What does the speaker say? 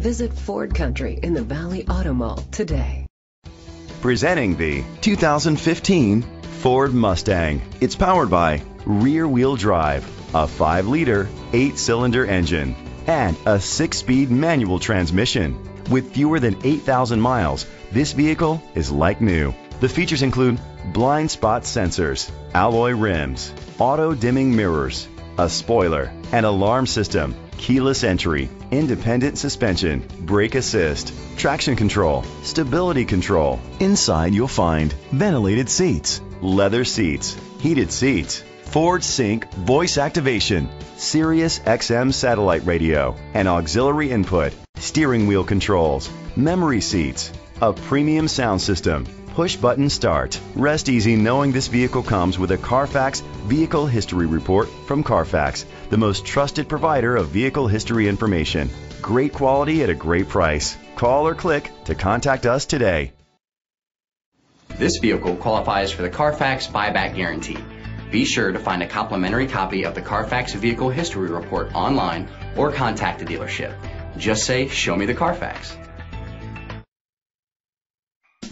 Visit Ford Country in the Valley Auto Mall today. Presenting the 2015 Ford Mustang. It's powered by rear wheel drive, a 5 liter, 8 cylinder engine, and a 6 speed manual transmission. With fewer than 8,000 miles, this vehicle is like new. The features include blind spot sensors, alloy rims, auto dimming mirrors, a spoiler, an alarm system, keyless entry, independent suspension, brake assist, traction control, stability control. Inside you'll find ventilated seats, leather seats, heated seats, Ford Sync voice activation, Sirius XM satellite radio, and auxiliary input, steering wheel controls, memory seats, a premium sound system, push button start. Rest easy knowing this vehicle comes with a Carfax Vehicle History Report from Carfax, the most trusted provider of vehicle history information. Great quality at a great price. Call or click to contact us today. This vehicle qualifies for the Carfax buyback guarantee. Be sure to find a complimentary copy of the Carfax Vehicle History Report online or contact the dealership. Just say, Show me the Carfax.